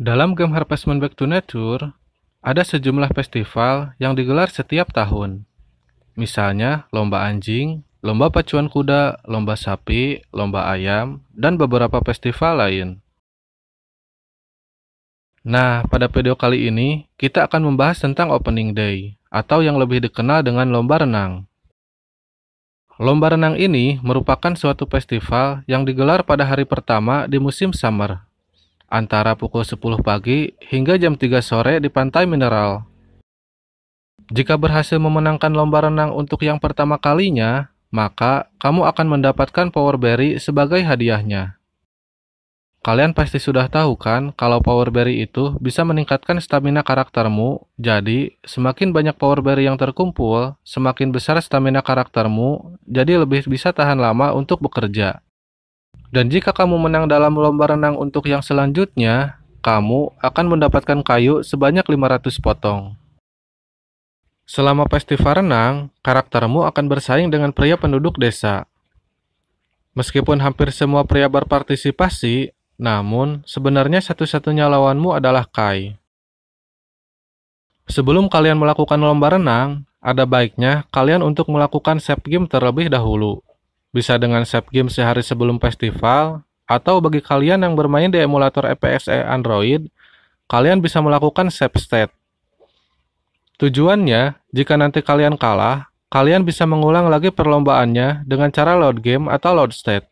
Dalam game Harvestman Back to Nature, ada sejumlah festival yang digelar setiap tahun. Misalnya lomba anjing, lomba pacuan kuda, lomba sapi, lomba ayam, dan beberapa festival lain. Nah, pada video kali ini kita akan membahas tentang Opening Day, atau yang lebih dikenal dengan lomba renang. Lomba renang ini merupakan suatu festival yang digelar pada hari pertama di musim summer antara pukul 10 pagi hingga jam 3 sore di pantai mineral. Jika berhasil memenangkan lomba renang untuk yang pertama kalinya, maka kamu akan mendapatkan power berry sebagai hadiahnya. Kalian pasti sudah tahu kan kalau power berry itu bisa meningkatkan stamina karaktermu, jadi semakin banyak power berry yang terkumpul, semakin besar stamina karaktermu, jadi lebih bisa tahan lama untuk bekerja. Dan jika kamu menang dalam lomba renang untuk yang selanjutnya, kamu akan mendapatkan kayu sebanyak 500 potong. Selama festival renang, karaktermu akan bersaing dengan pria penduduk desa. Meskipun hampir semua pria berpartisipasi, namun sebenarnya satu-satunya lawanmu adalah Kai. Sebelum kalian melakukan lomba renang, ada baiknya kalian untuk melakukan save game terlebih dahulu. Bisa dengan save game sehari sebelum festival, atau bagi kalian yang bermain di emulator EPSE Android, kalian bisa melakukan save state. Tujuannya, jika nanti kalian kalah, kalian bisa mengulang lagi perlombaannya dengan cara load game atau load state.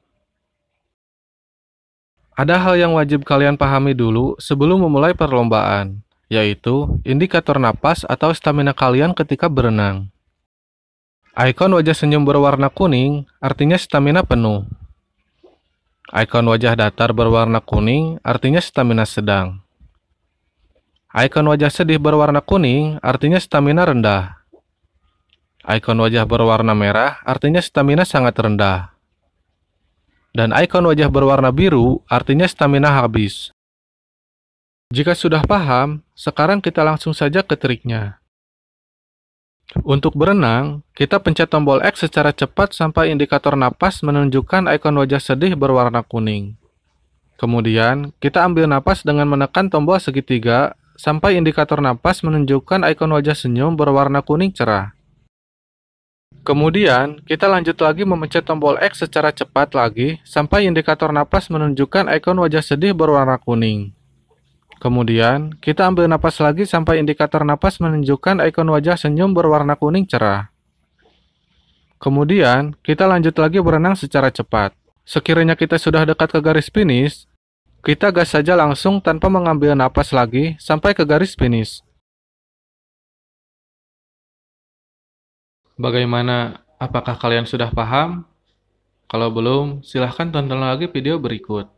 Ada hal yang wajib kalian pahami dulu sebelum memulai perlombaan, yaitu indikator napas atau stamina kalian ketika berenang. Ikon wajah senyum berwarna kuning artinya stamina penuh. Ikon wajah datar berwarna kuning artinya stamina sedang. Ikon wajah sedih berwarna kuning artinya stamina rendah. Ikon wajah berwarna merah artinya stamina sangat rendah. Dan ikon wajah berwarna biru artinya stamina habis. Jika sudah paham, sekarang kita langsung saja ke triknya. Untuk berenang, kita pencet tombol X secara cepat sampai indikator napas menunjukkan ikon wajah sedih berwarna kuning. Kemudian, kita ambil napas dengan menekan tombol segitiga sampai indikator napas menunjukkan ikon wajah senyum berwarna kuning cerah. Kemudian, kita lanjut lagi memencet tombol X secara cepat lagi sampai indikator napas menunjukkan ikon wajah sedih berwarna kuning. Kemudian, kita ambil napas lagi sampai indikator napas menunjukkan ikon wajah senyum berwarna kuning cerah. Kemudian, kita lanjut lagi berenang secara cepat. Sekiranya kita sudah dekat ke garis finish, kita gas saja langsung tanpa mengambil napas lagi sampai ke garis finish. Bagaimana? Apakah kalian sudah paham? Kalau belum, silahkan tonton lagi video berikut.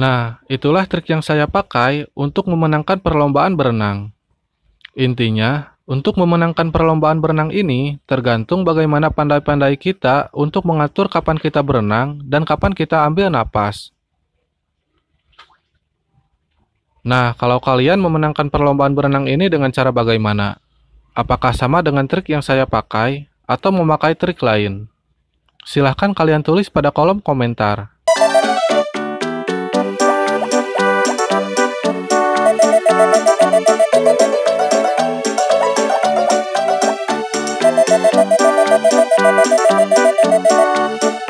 Nah, itulah trik yang saya pakai untuk memenangkan perlombaan berenang. Intinya, untuk memenangkan perlombaan berenang ini tergantung bagaimana pandai-pandai kita untuk mengatur kapan kita berenang dan kapan kita ambil napas. Nah, kalau kalian memenangkan perlombaan berenang ini dengan cara bagaimana? Apakah sama dengan trik yang saya pakai atau memakai trik lain? Silahkan kalian tulis pada kolom komentar. Thank you.